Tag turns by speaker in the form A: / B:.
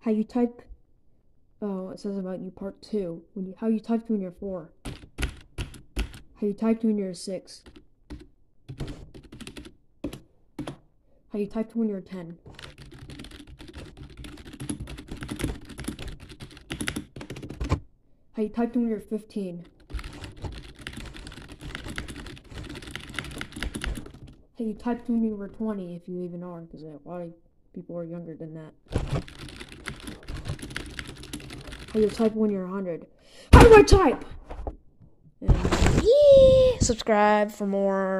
A: how you type. Oh, it says about you part two. When you how you typed when you're four. How you typed when you're six. How you typed when you're ten. How you typed when you're fifteen. How you typed when you were twenty, if you even are, because a lot of people are younger than that. How you type when you're 100. How do I type? Yeah, subscribe for more.